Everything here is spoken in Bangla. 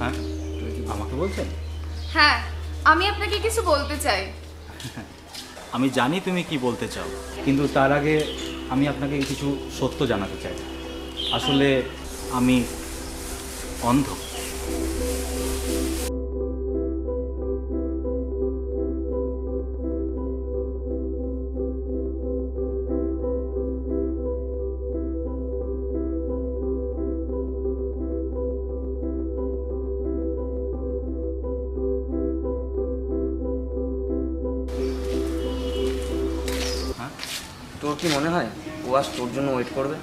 হ্যাঁ? আমাকে বলছেন? হ্যাঁ আমি আপনাকে কিছু বলতে চাই। আমি জানি তুমি কি বলতে চাও কিন্তু তার আগে আমি আপনাকে কিছু সত্য জানাতে চাই। আসলে আমি অন্ধ। তোর কি মনে হয়? ও আজ তোর জন্য ওয়েট করবে?